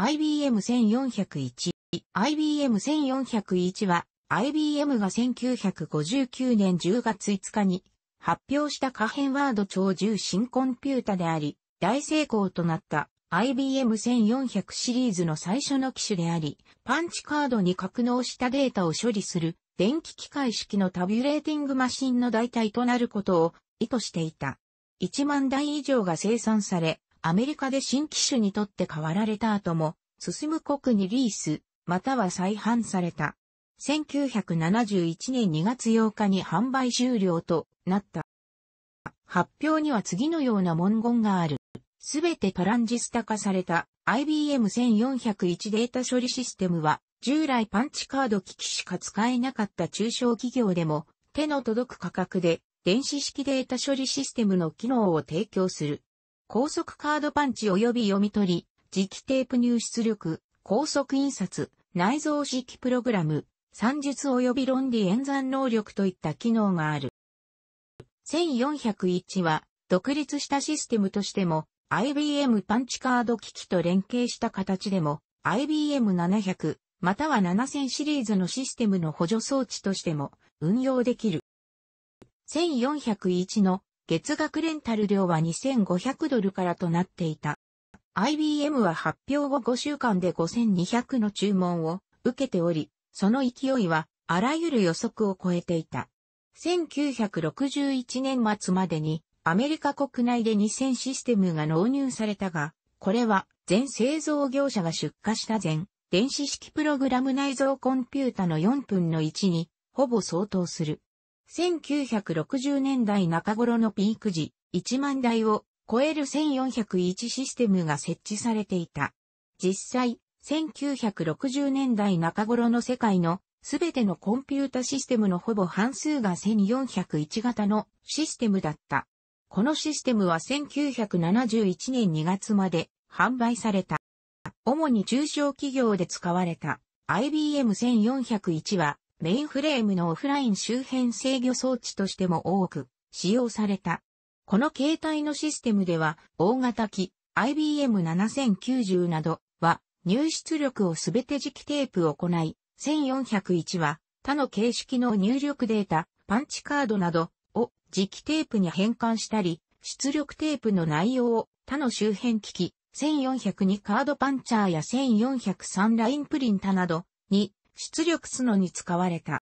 IBM1401。IBM1401 は IBM が1959年10月5日に発表した可変ワード超重心コンピュータであり、大成功となった IBM1400 シリーズの最初の機種であり、パンチカードに格納したデータを処理する電気機械式のタビュレーティングマシンの代替となることを意図していた。1万台以上が生産され、アメリカで新機種にとって変わられた後も、進む国にリース、または再販された。1971年2月8日に販売終了となった。発表には次のような文言がある。すべてトランジスタ化された IBM1401 データ処理システムは従来パンチカード機器しか使えなかった中小企業でも手の届く価格で電子式データ処理システムの機能を提供する。高速カードパンチ及び読み取り、磁気テープ入出力、高速印刷、内蔵式プログラム、算術及び論理演算能力といった機能がある。1401は独立したシステムとしても IBM パンチカード機器と連携した形でも IBM700 または7000シリーズのシステムの補助装置としても運用できる。1401の月額レンタル料は2500ドルからとなっていた。IBM は発表後5週間で5200の注文を受けており、その勢いはあらゆる予測を超えていた。1961年末までにアメリカ国内で2000システムが納入されたが、これは全製造業者が出荷した全電子式プログラム内蔵コンピュータの4分の1にほぼ相当する。1960年代中頃のピーク時、1万台を超える1401システムが設置されていた。実際、1960年代中頃の世界のすべてのコンピュータシステムのほぼ半数が1401型のシステムだった。このシステムは1971年2月まで販売された。主に中小企業で使われた IBM 1401はメインフレームのオフライン周辺制御装置としても多く使用された。この携帯のシステムでは大型機 IBM7090 などは入出力をすべて磁気テープを行い、1401は他の形式の入力データ、パンチカードなどを磁気テープに変換したり、出力テープの内容を他の周辺機器、1402カードパンチャーや1403ラインプリンタなどに出力すのに使われた。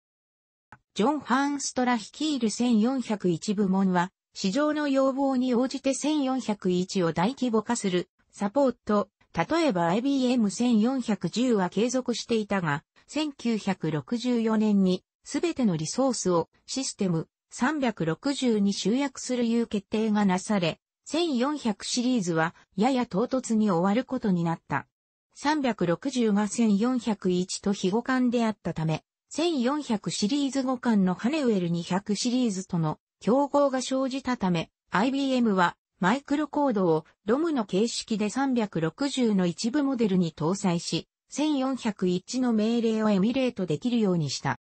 ジョン・ファンストラ率いる1401部門は、市場の要望に応じて1401を大規模化するサポート、例えば IBM1410 は継続していたが、1964年にすべてのリソースをシステム360に集約するいう決定がなされ、1400シリーズはやや唐突に終わることになった。360が1401と非互換であったため、1400シリーズ互換のハネウェル200シリーズとの競合が生じたため、IBM はマイクロコードをロムの形式で360の一部モデルに搭載し、1401の命令をエミュレートできるようにした。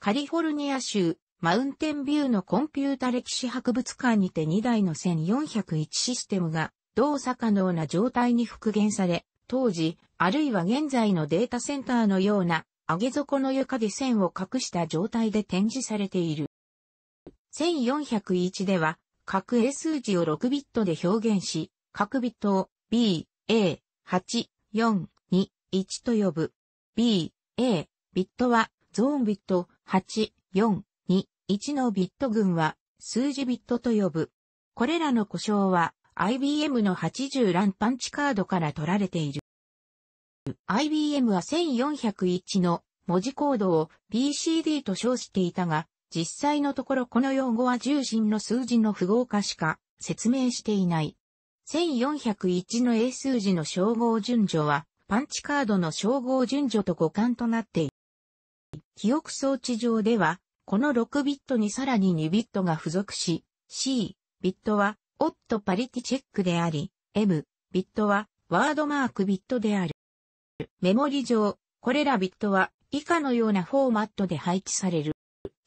カリフォルニア州マウンテンビューのコンピュータ歴史博物館にて2台の1401システムが動作可能な状態に復元され、当時、あるいは現在のデータセンターのような上げ底の床で線を隠した状態で展示されている。1401では、各 A 数字を6ビットで表現し、各ビットを B、A、8、4、2、1と呼ぶ。B、A、ビットはゾーンビット8、4、2、1のビット群は数字ビットと呼ぶ。これらの故障は IBM の80ランパンチカードから取られている。IBM は1401の文字コードを BCD と称していたが、実際のところこの用語は重心の数字の符号化しか説明していない。1401の英数字の称号順序は、パンチカードの称号順序と互換となっている。記憶装置上では、この6ビットにさらに2ビットが付属し、C ビットはオットパリティチェックであり、M、ビットはワードマークビットである。メモリ上、これらビットは以下のようなフォーマットで配置される。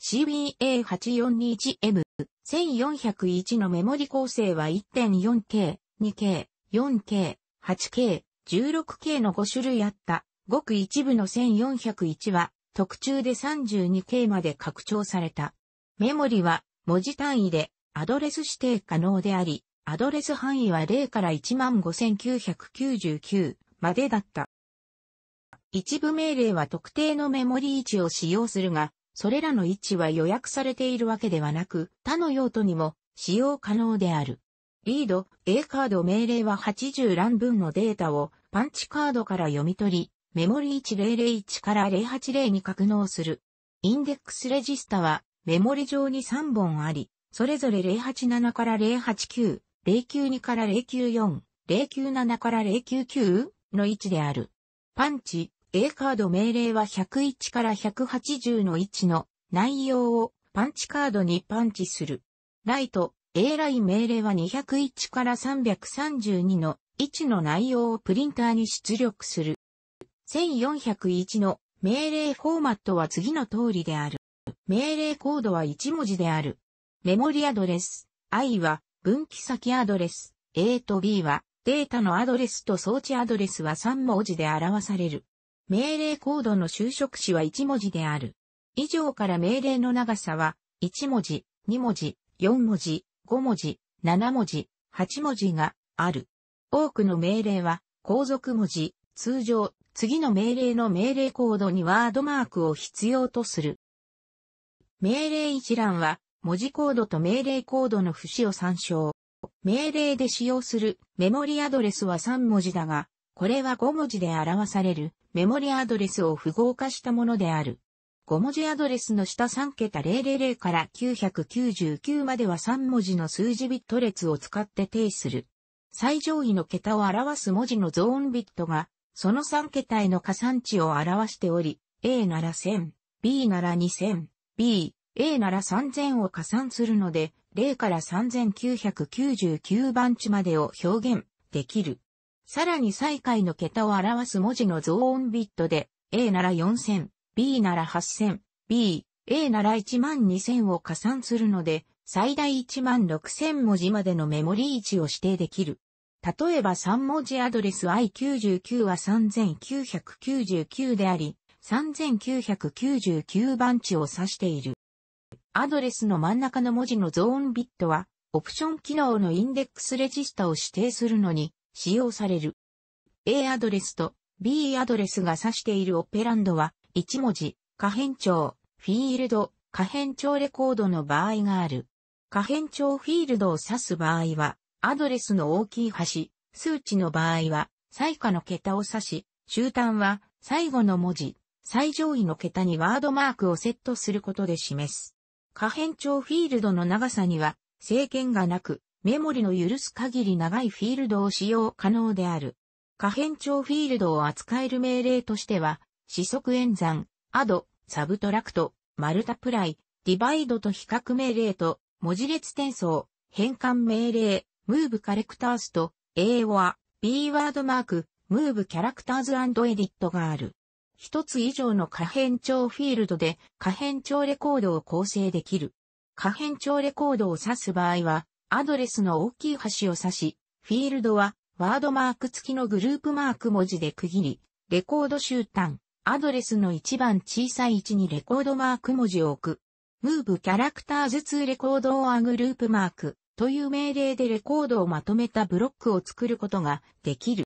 CBA8421M、1401のメモリ構成は 1.4K、2K、4K、8K、16K の5種類あった、ごく一部の1401は、特注で 32K まで拡張された。メモリは、文字単位で、アドレス指定可能であり、アドレス範囲は0から15,999までだった。一部命令は特定のメモリ位置を使用するが、それらの位置は予約されているわけではなく、他の用途にも使用可能である。リード、A カード命令は80欄分のデータをパンチカードから読み取り、メモリ1001から080に格納する。インデックスレジスタはメモリ上に3本あり、それぞれ087から089、092から094、097から099の位置である。パンチ、A カード命令は101から180の位置の内容をパンチカードにパンチする。ライト、A ライン命令は201から332の位置の内容をプリンターに出力する。1401の命令フォーマットは次の通りである。命令コードは1文字である。メモリアドレス。I は分岐先アドレス。A と B はデータのアドレスと装置アドレスは3文字で表される。命令コードの修飾詞は1文字である。以上から命令の長さは1文字、2文字、4文字、5文字、7文字、8文字がある。多くの命令は後続文字、通常、次の命令の命令コードにワードマークを必要とする。命令一覧は文字コードと命令コードの節を参照。命令で使用するメモリアドレスは3文字だが、これは5文字で表されるメモリアドレスを符号化したものである。5文字アドレスの下3桁000から999までは3文字の数字ビット列を使って定義する。最上位の桁を表す文字のゾーンビットが、その3桁への加算値を表しており、A なら1000、B なら2000、B、A なら3000を加算するので、0から3999番値までを表現できる。さらに最下位の桁を表す文字の増音ビットで、A なら4000、B なら8000、B、A なら12000を加算するので、最大16000文字までのメモリー位置を指定できる。例えば3文字アドレス i99 は3999であり、3999番地を指している。アドレスの真ん中の文字のゾーンビットは、オプション機能のインデックスレジスタを指定するのに、使用される。A アドレスと B アドレスが指しているオペランドは、1文字、可変調、フィールド、可変調レコードの場合がある。可変調フィールドを指す場合は、アドレスの大きい端、数値の場合は、最下の桁を指し、終端は最後の文字、最上位の桁にワードマークをセットすることで示す。可変調フィールドの長さには制限がなく、メモリの許す限り長いフィールドを使用可能である。可変長フィールドを扱える命令としては、四則演算、 Add、Subtract、Multiply、Divide と比較命令と、文字列転送、変換命令、 Move Characters to A or B Word Mark、Move Characters Edit がある。一つ以上の可変長フィールドで可変長レコードを構成できる。可変長レコードを指す場合は、アドレスの大きい端を指し、フィールドは word mark 付きの group mark 文字で区切り、レコード終端、アドレスの一番小さい位置にレコードマーク文字を置く。Move Characters to Record or Group Mark という命令でレコードをまとめたブロックを作ることができる。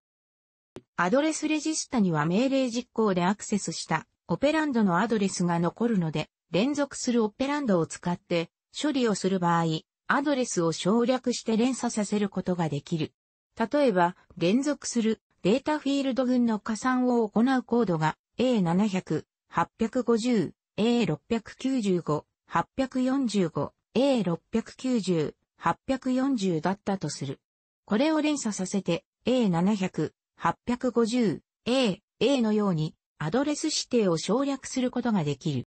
アドレスレジスタには命令実行でアクセスしたオペランドのアドレスが残るので、連続するオペランドを使って処理をする場合、アドレスを省略して連鎖させることができる。例えば、連続するデータフィールド群の加算を行うコードが A700、850、A695、845、A690、840だったとする。これを連鎖させて A700、850、A、A のようにアドレス指定を省略することができる。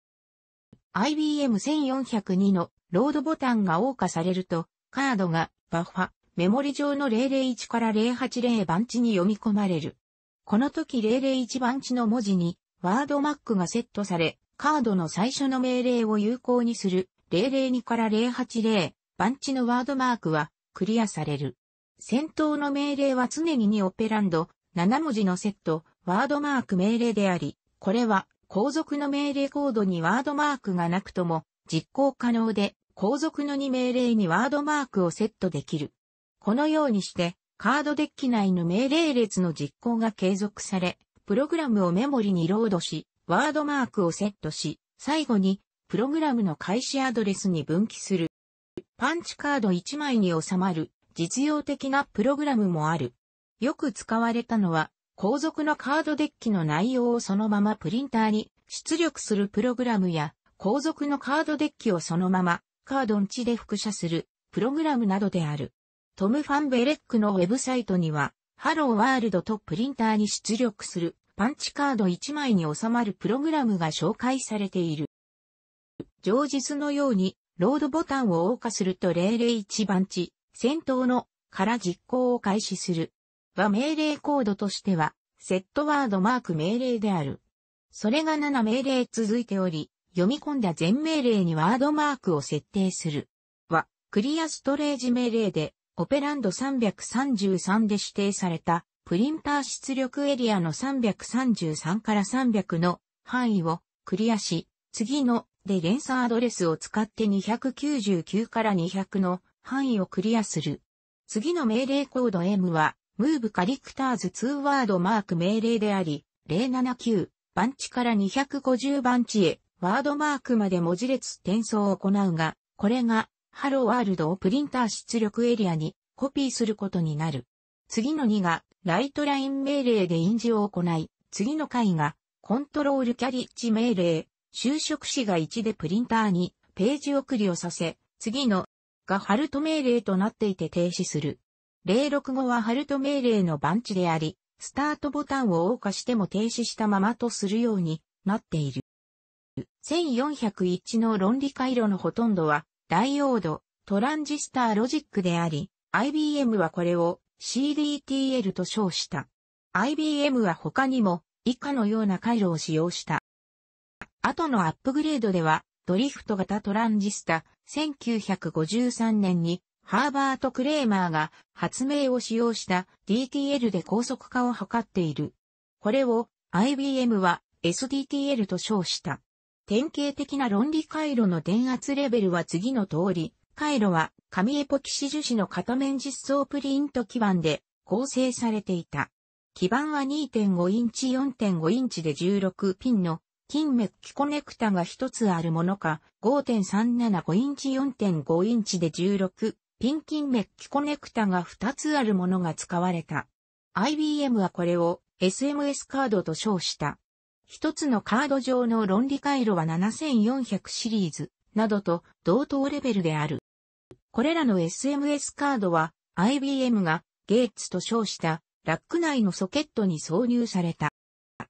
IBM 1402のロードボタンが謳歌されると、カードがバッファ、メモリ上の001から080番地に読み込まれる。この時001番地の文字にワードマックがセットされ、カードの最初の命令を有効にする002から080番地のワードマークはクリアされる。先頭の命令は常に2オペランド、7文字のセット、ワードマーク命令であり、これは後続の命令コードにワードマークがなくとも実行可能で、後続の2命令にワードマークをセットできる。このようにして、カードデッキ内の命令列の実行が継続され、プログラムをメモリにロードし、ワードマークをセットし、最後に、プログラムの開始アドレスに分岐する。パンチカード1枚に収まる、実用的なプログラムもある。よく使われたのは、後続のカードデッキの内容をそのままプリンターに出力するプログラムや、後続のカードデッキをそのままカードンチで複写するプログラムなどである。トム・ファンベレックのウェブサイトには、ハローワールドとプリンターに出力するパンチカード1枚に収まるプログラムが紹介されている。上実のように、ロードボタンを謳歌すると001番地、先頭のから実行を開始する。は命令コードとしては、セットワードマーク命令である。それが7命令続いており、読み込んだ全命令にワードマークを設定する。は、クリアストレージ命令で、オペランド333で指定された、プリンター出力エリアの333から300の範囲をクリアし、次ので連鎖アドレスを使って299から200の範囲をクリアする。次の命令コード M は move characters to word mark 命令であり、079番地から250番地へワードマークまで文字列転送を行うが、これがハローワールドをプリンター出力エリアにコピーすることになる。次の2がライトライン命令で印字を行い、次の回がコントロールキャリッジ命令、就職詞が1でプリンターにページ送りをさせ、次のがハルト命令となっていて停止する。065はハルト命令の番地であり、スタートボタンを謳歌しても停止したままとするようになっている。1401の論理回路のほとんどは、ダイオード、トランジスターロジックであり、IBM はこれを CDTL と称した。IBM は他にも以下のような回路を使用した。後のアップグレードでは、ドリフト型トランジスタ、1953年にハーバート・クレーマーが発明を使用した DTL で高速化を図っている。これを IBM は SDTL と称した。典型的な論理回路の電圧レベルは次の通り、回路は紙エポキシ樹脂の片面実装プリント基板で構成されていた。基板は2.5インチ4.5インチで16ピンの金メッキコネクタが一つあるものか、5.375インチ4.5インチで16ピン金メッキコネクタが2つあるものが使われた。IBM はこれを SMS カードと称した。一つのカード上の論理回路は7400シリーズなどと同等レベルである。これらの SMS カードは IBM がゲーツと称したラック内のソケットに挿入された。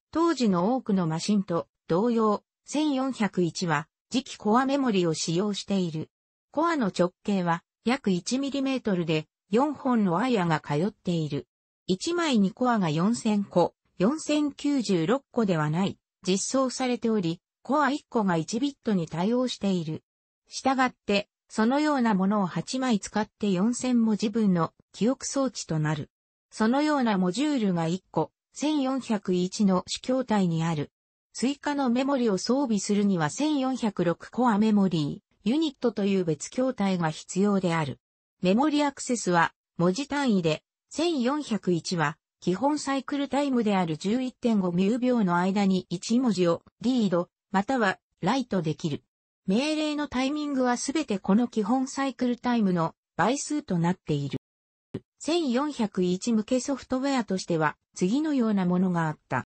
当時の多くのマシンと同様、1401は磁気コアメモリを使用している。コアの直径は約 1mm で4本のワイヤが通っている。1枚にコアが4000個、4096個ではない、実装されており、コア1個が1ビットに対応している。したがって、そのようなものを8枚使って4000文字分の記憶装置となる。そのようなモジュールが1個、1401の主筐体にある。追加のメモリを装備するには1406コアメモリー、ユニットという別筐体が必要である。メモリアクセスは文字単位で、1401は基本サイクルタイムである11.5ミュー秒の間に1文字をリード、またはライトできる。命令のタイミングはすべてこの基本サイクルタイムの倍数となっている。1401向けソフトウェアとしては次のようなものがあった。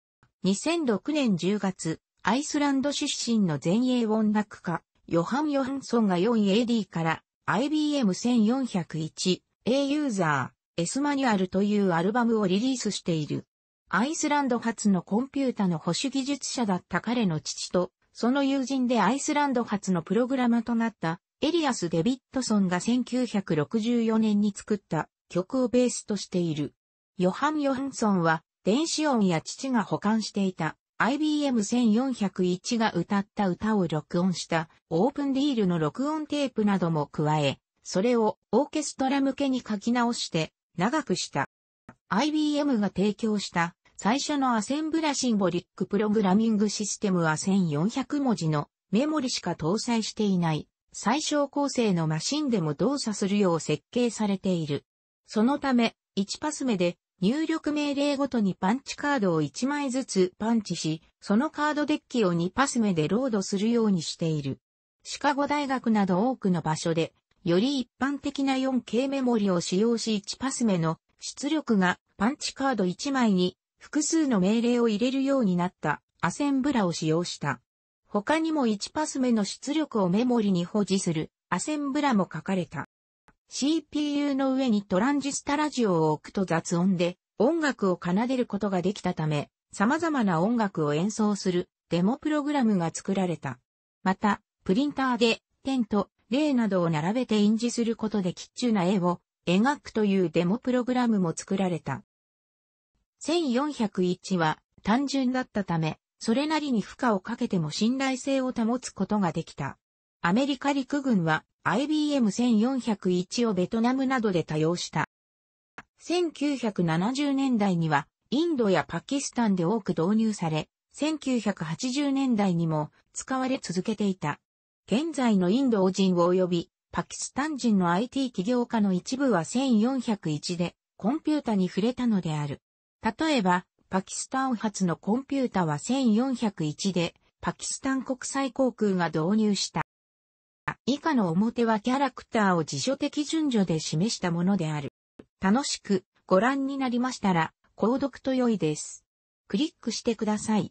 2006年10月、アイスランド出身の前衛音楽家、ヨハン・ヨハンソンが 4AD から IBM1401 A ユーザー S マニュアルというアルバムをリリースしている。アイスランド初のコンピュータの保守技術者だった彼の父と、その友人でアイスランド初のプログラマとなったエリアス・デビッドソンが1964年に作った曲をベースとしている。ヨハン・ヨハンソンは電子音や父が保管していた IBM1401 が歌った歌を録音したオープンディールの録音テープなども加え、それをオーケストラ向けに書き直して長くした。IBM が提供した最初のアセンブラシンボリックプログラミングシステムは1400文字のメモリしか搭載していない最小構成のマシンでも動作するよう設計されている。そのため、1パス目で入力命令ごとにパンチカードを1枚ずつパンチし、そのカードデッキを2パス目でロードするようにしている。シカゴ大学など多くの場所で、より一般的な 4K メモリを使用し1パス目の出力がパンチカード1枚に複数の命令を入れるようになったアセンブラを使用した。他にも1パス目の出力をメモリに保持するアセンブラも書かれた。CPU の上にトランジスタラジオを置くと雑音で音楽を奏でることができたため、様々な音楽を演奏するデモプログラムが作られた。また、プリンターで点と例などを並べて印字することでキッチュな絵を描くというデモプログラムも作られた。1401は単純だったため、それなりに負荷をかけても信頼性を保つことができた。アメリカ陸軍は IBM1401 をベトナムなどで多用した。1970年代にはインドやパキスタンで多く導入され、1980年代にも使われ続けていた。現在のインド人及びパキスタン人の IT 起業家の一部は1401でコンピュータに触れたのである。例えば、パキスタン発のコンピュータは1401でパキスタン国際航空が導入した。以下の表はキャラクターを辞書的順序で示したものである。楽しくご覧になりましたら、購読と良いです。クリックしてください。